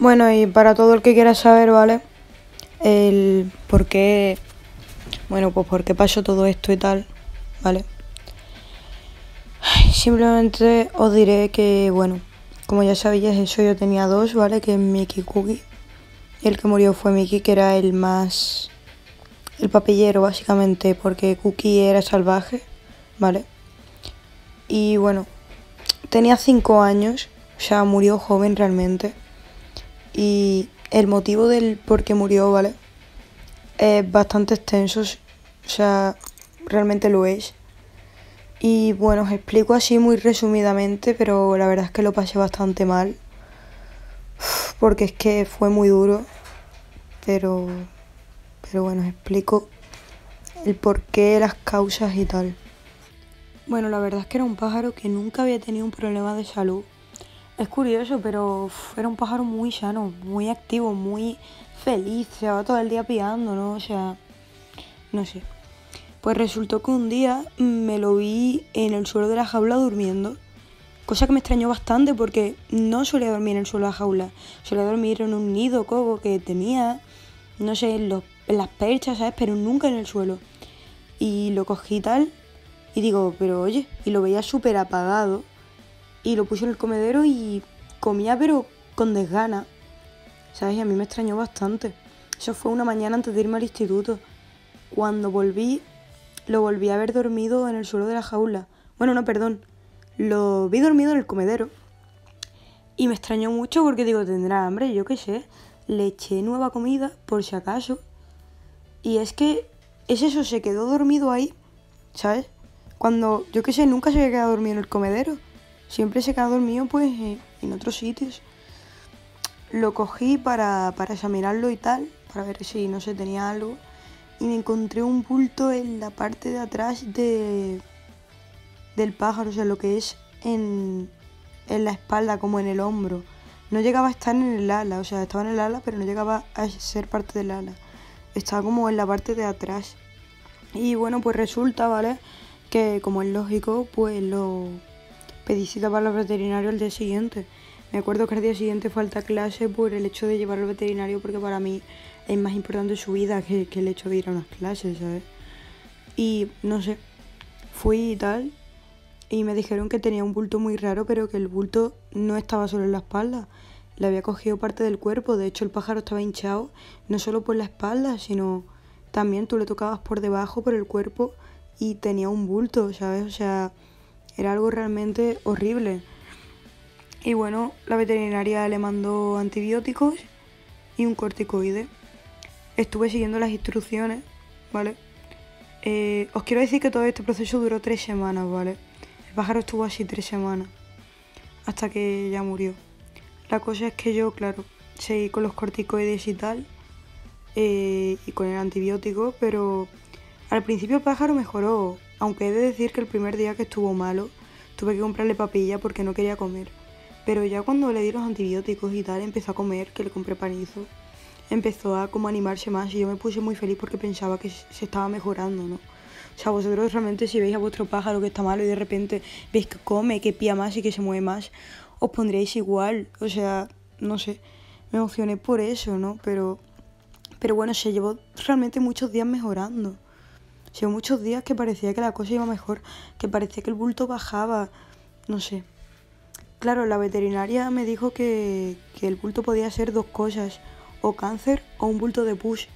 Bueno, y para todo el que quiera saber, ¿vale? El por qué, bueno, pues por qué pasó todo esto y tal, ¿vale? Simplemente os diré que, bueno, como ya sabéis eso, yo tenía dos, ¿vale? Que es Mickey Cookie. Y el que murió fue Mickey, que era el más... el papillero, básicamente, porque Cookie era salvaje, ¿vale? Y bueno, tenía cinco años, o sea, murió joven realmente. Y el motivo del por qué murió, ¿vale? Es bastante extenso, o sea, realmente lo es. Y bueno, os explico así muy resumidamente, pero la verdad es que lo pasé bastante mal. Porque es que fue muy duro. Pero, pero bueno, os explico el porqué, las causas y tal. Bueno, la verdad es que era un pájaro que nunca había tenido un problema de salud. Es curioso, pero era un pájaro muy sano, muy activo, muy feliz. Se va todo el día piando, ¿no? O sea, no sé. Pues resultó que un día me lo vi en el suelo de la jaula durmiendo. Cosa que me extrañó bastante porque no solía dormir en el suelo de la jaula. Solía dormir en un nido coco que tenía, no sé, en, los, en las perchas, ¿sabes? Pero nunca en el suelo. Y lo cogí tal y digo, pero oye, y lo veía súper apagado y lo puse en el comedero y comía pero con desgana. ¿Sabes? Y a mí me extrañó bastante. Eso fue una mañana antes de irme al instituto. Cuando volví, lo volví a ver dormido en el suelo de la jaula. Bueno, no, perdón. Lo vi dormido en el comedero. Y me extrañó mucho porque digo, tendrá hambre, yo qué sé. Le eché nueva comida, por si acaso. Y es que es eso, se quedó dormido ahí, ¿sabes? Cuando, yo qué sé, nunca se había quedado dormido en el comedero siempre se quedó dormido pues en otros sitios. Lo cogí para, para examinarlo y tal, para ver si no se tenía algo. Y me encontré un bulto en la parte de atrás de, del pájaro, o sea, lo que es en, en la espalda, como en el hombro. No llegaba a estar en el ala, o sea, estaba en el ala, pero no llegaba a ser parte del ala. Estaba como en la parte de atrás. Y bueno, pues resulta, ¿vale? Que como es lógico, pues lo, pedí cita para el veterinario el día siguiente. Me acuerdo que el día siguiente falta clase por el hecho de llevarlo al veterinario porque para mí es más importante su vida que, el hecho de ir a unas clases, ¿sabes? Y no sé, fui y tal y me dijeron que tenía un bulto muy raro pero que el bulto no estaba solo en la espalda. Le había cogido parte del cuerpo, de hecho el pájaro estaba hinchado no solo por la espalda, sino también tú le tocabas por debajo, por el cuerpo y tenía un bulto, ¿sabes? O sea, era algo realmente horrible. Y bueno, la veterinaria le mandó antibióticos y un corticoide. Estuve siguiendo las instrucciones, ¿vale? Eh, os quiero decir que todo este proceso duró tres semanas, ¿vale? El pájaro estuvo así tres semanas, hasta que ya murió. La cosa es que yo, claro, seguí con los corticoides y tal, eh, y con el antibiótico, pero al principio el pájaro mejoró, aunque he de decir que el primer día que estuvo malo, tuve que comprarle papilla porque no quería comer. Pero ya cuando le di los antibióticos y tal, empezó a comer, que le compré panizo, empezó a como animarse más y yo me puse muy feliz porque pensaba que se estaba mejorando, ¿no? O sea, vosotros realmente si veis a vuestro pájaro que está malo y de repente veis que come, que pía más y que se mueve más, os pondréis igual. O sea, no sé, me emocioné por eso, ¿no? Pero, pero bueno, se llevó realmente muchos días mejorando. Sí, muchos días que parecía que la cosa iba mejor, que parecía que el bulto bajaba, no sé. Claro, la veterinaria me dijo que, el bulto podía ser dos cosas, o cáncer o un bulto de push.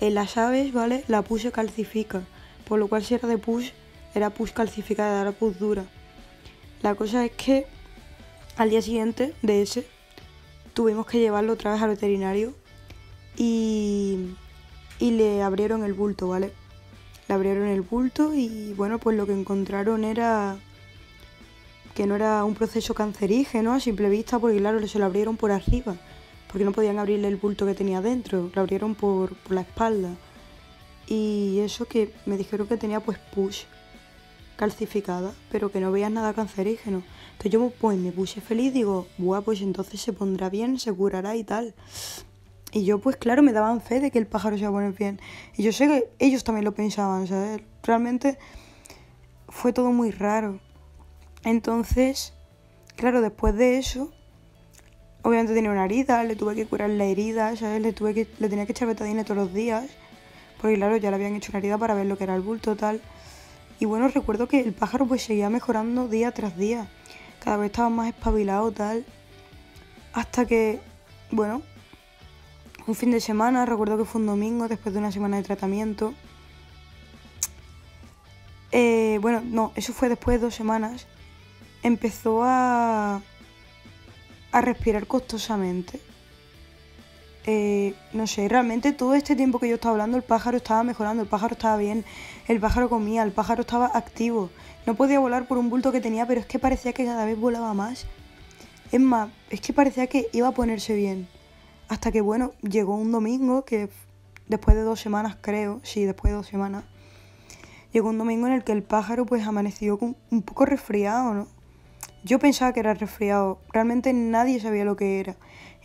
En las aves, ¿vale? La push se calcifica, por lo cual si era de push, era push calcificada, era push dura. La cosa es que al día siguiente de ese tuvimos que llevarlo otra vez al veterinario y, y le abrieron el bulto, ¿vale? Le abrieron el bulto y bueno, pues lo que encontraron era que no era un proceso cancerígeno a simple vista, porque claro, se lo abrieron por arriba, porque no podían abrirle el bulto que tenía dentro, lo abrieron por, la espalda. Y eso que me dijeron que tenía pues push calcificada, pero que no veían nada cancerígeno. Entonces yo pues me puse feliz, digo, buah, pues entonces se pondrá bien, se curará y tal. Y yo, pues claro, me daban fe de que el pájaro se iba a poner bien. Y yo sé que ellos también lo pensaban, ¿sabes? Realmente fue todo muy raro. Entonces, claro, después de eso, Obviamente tenía una herida, le tuve que curar la herida, ¿sabes? Le, tuve que, le tenía que echar betadine todos los días, porque claro, ya le habían hecho una herida para ver lo que era el bulto tal. Y bueno, recuerdo que el pájaro pues seguía mejorando día tras día, cada vez estaba más espabilado tal, hasta que, bueno, un fin de semana, recuerdo que fue un domingo después de una semana de tratamiento. Eh, bueno, no, eso fue después de dos semanas. Empezó a a respirar costosamente. Eh, no sé, realmente todo este tiempo que yo estaba hablando, el pájaro estaba mejorando, el pájaro estaba bien, el pájaro comía, el pájaro estaba activo. No podía volar por un bulto que tenía, pero es que parecía que cada vez volaba más. Es más, es que parecía que iba a ponerse bien. Hasta que, bueno, llegó un domingo, que después de dos semanas, creo, sí, después de dos semanas, llegó un domingo en el que el pájaro pues amaneció un poco resfriado, ¿no? Yo pensaba que era resfriado, realmente nadie sabía lo que era.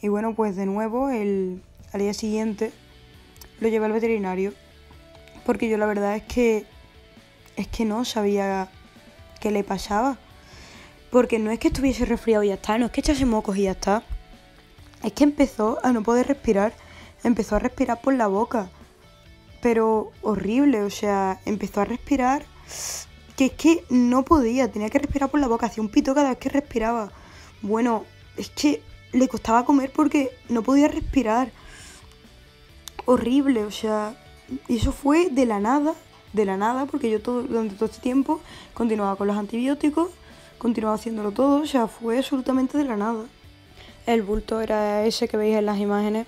Y bueno, pues de nuevo, el, al día siguiente lo llevé al veterinario, porque yo la verdad es que es que no sabía qué le pasaba. Porque no es que estuviese resfriado y ya está, no es que echase mocos y ya está. Es que empezó a no poder respirar, empezó a respirar por la boca. Pero horrible, o sea, empezó a respirar que es que no podía, tenía que respirar por la boca, hacía un pito cada vez que respiraba. Bueno, es que le costaba comer porque no podía respirar. Horrible, o sea, y eso fue de la nada, de la nada, porque yo todo, durante todo este tiempo continuaba con los antibióticos, continuaba haciéndolo todo, o sea, fue absolutamente de la nada. El bulto era ese que veis en las imágenes.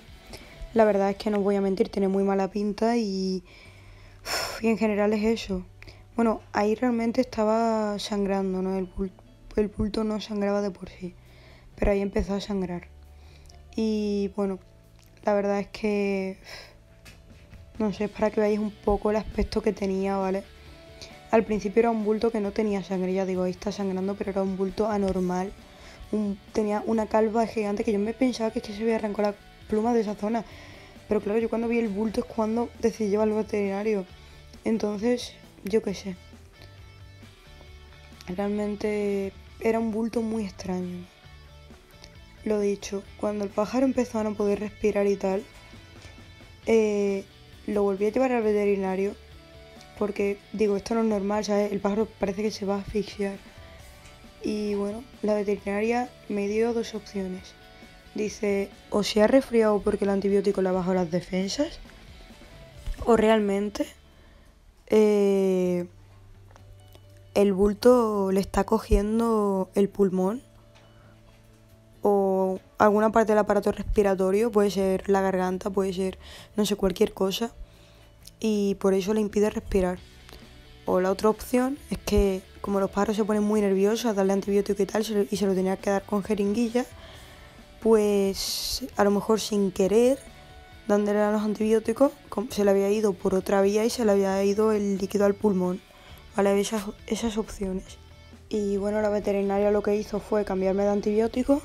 La verdad es que no voy a mentir, tiene muy mala pinta y, y en general es eso. Bueno, ahí realmente estaba sangrando, ¿no? El bulto, el bulto no sangraba de por sí, pero ahí empezó a sangrar. Y bueno, la verdad es que, no sé, es para que veáis un poco el aspecto que tenía, ¿vale? Al principio era un bulto que no tenía sangre, ya digo, ahí está sangrando, pero era un bulto anormal. Tenía una calva gigante que yo me pensaba que, es que se había arrancado la pluma de esa zona. Pero claro, yo cuando vi el bulto es cuando decidí llevarlo al veterinario. Entonces, yo qué sé. Realmente era un bulto muy extraño. Lo dicho, cuando el pájaro empezó a no poder respirar y tal, eh, lo volví a llevar al veterinario porque digo, esto no es normal, ¿sabes? El pájaro parece que se va a asfixiar. Y bueno, la veterinaria me dio dos opciones. Dice, o se ha resfriado porque el antibiótico le ha bajado las defensas, o realmente eh, el bulto le está cogiendo el pulmón o alguna parte del aparato respiratorio, puede ser la garganta, puede ser, no sé, cualquier cosa, y por eso le impide respirar. O la otra opción es que como los pájaros se ponen muy nerviosos a darle antibiótico y tal, y se lo tenía que dar con jeringuilla, pues a lo mejor sin querer dándole a los antibióticos, se le había ido por otra vía y se le había ido el líquido al pulmón. ¿Vale? Esas, esas opciones. Y bueno, la veterinaria lo que hizo fue cambiarme de antibióticos,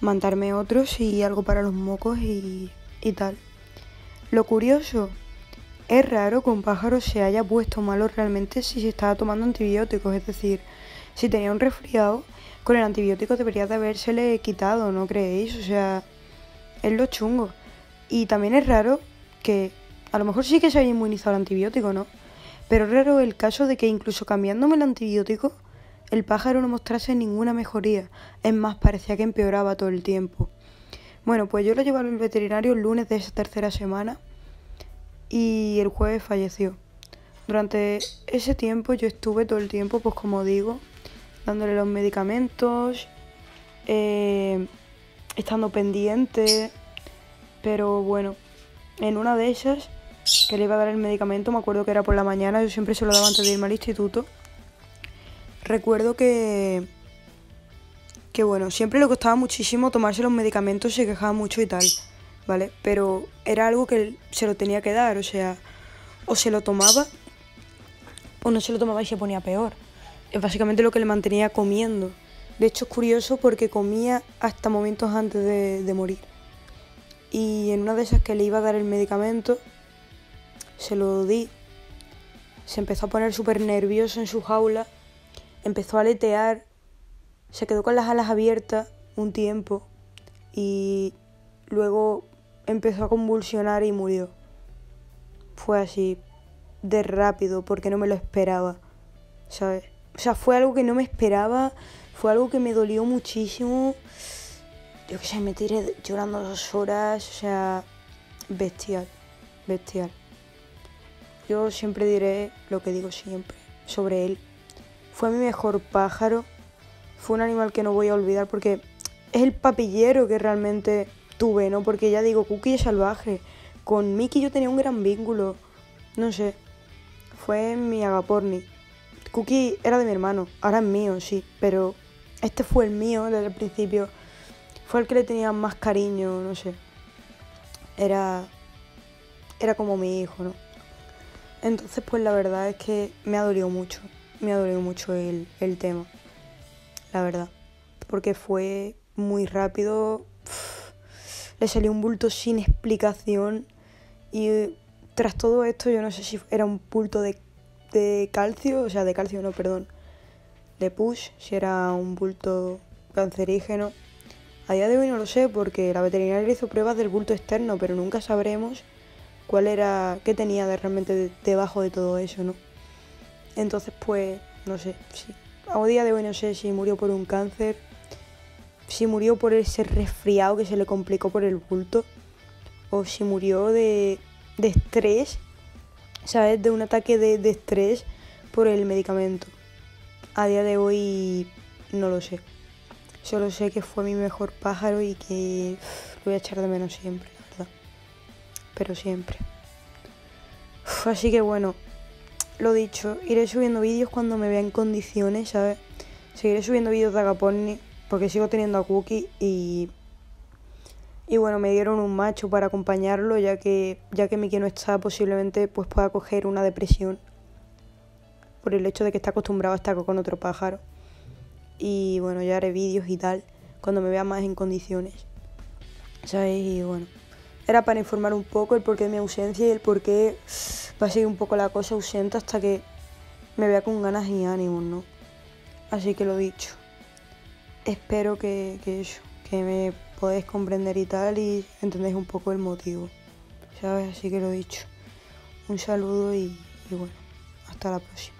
mandarme otros y algo para los mocos y, y tal. Lo curioso, es raro que un pájaro se haya puesto malo realmente si se estaba tomando antibióticos. Es decir, si tenía un resfriado, con el antibiótico debería de habérsele quitado, ¿no creéis? O sea, es lo chungo. Y también es raro que a lo mejor sí que se haya inmunizado el antibiótico, ¿no? Pero es raro el caso de que incluso cambiándome el antibiótico, el pájaro no mostrase ninguna mejoría. Es más, parecía que empeoraba todo el tiempo. Bueno, pues yo lo llevé al veterinario el lunes de esa tercera semana y el jueves falleció. Durante ese tiempo yo estuve todo el tiempo, pues como digo, dándole los medicamentos, eh, estando pendiente, pero bueno, en una de esas, que le iba a dar el medicamento, me acuerdo que era por la mañana, yo siempre se lo daba antes de irme al instituto. Recuerdo que, que bueno, siempre le costaba muchísimo tomarse los medicamentos, se quejaba mucho y tal, ¿vale? Pero era algo que se lo tenía que dar, o sea, o se lo tomaba o no se lo tomaba y se ponía peor. Es básicamente lo que le mantenía comiendo. De hecho es curioso porque comía hasta momentos antes de, de morir y en una de esas que le iba a dar el medicamento, se lo di. Se empezó a poner súper nervioso en su jaula, empezó a aletear, se quedó con las alas abiertas un tiempo y luego empezó a convulsionar y murió. Fue así, de rápido, porque no me lo esperaba, ¿sabes? O sea, fue algo que no me esperaba, fue algo que me dolió muchísimo. Yo qué sé, me tiré llorando dos horas, o sea, bestial, bestial. Yo siempre diré lo que digo siempre sobre él. Fue mi mejor pájaro, fue un animal que no voy a olvidar porque es el papillero que realmente tuve, ¿no? Porque ya digo, Cookie es salvaje. Con Mickey yo tenía un gran vínculo. No sé. Fue mi agaporni. Cookie era de mi hermano, ahora es mío, sí, pero este fue el mío desde el principio. Fue el que le tenía más cariño, no sé. Era. Era como mi hijo, ¿no? Entonces, pues la verdad es que me ha dolido mucho. Me ha dolido mucho el, el tema. La verdad. Porque fue muy rápido. Le salió un bulto sin explicación. Y tras todo esto, yo no sé si era un bulto de, de calcio, o sea, de calcio no, perdón, de push, si era un bulto cancerígeno. A día de hoy no lo sé porque la veterinaria hizo pruebas del bulto externo, pero nunca sabremos cuál era, qué tenía de realmente debajo de todo eso, ¿no? Entonces, pues, no sé. A día de hoy no sé si murió por un cáncer, si murió por ese resfriado que se le complicó por el bulto, o si murió de de estrés, ¿sabes? De un ataque de, de estrés por el medicamento. A día de hoy no lo sé. Solo sé que fue mi mejor pájaro y que lo voy a echar de menos siempre, la verdad. Pero siempre. así que bueno, lo dicho, iré subiendo vídeos cuando me vea en condiciones, ¿sabes? Seguiré subiendo vídeos de Agaponni porque sigo teniendo a Cookie y y bueno, me dieron un macho para acompañarlo, ya que, ya que Miki no está, posiblemente pues pueda coger una depresión por el hecho de que está acostumbrado a estar con otro pájaro. Y bueno, ya haré vídeos y tal cuando me vea más en condiciones. ¿Sabes? Y bueno, era para informar un poco el porqué de mi ausencia y el porqué va a seguir un poco la cosa ausente hasta que me vea con ganas y ánimos, ¿no? Así que lo dicho. Espero que, que que me podéis comprender y tal y entendéis un poco el motivo. ¿Sabes? Así que lo dicho. Un saludo y bueno, hasta la próxima.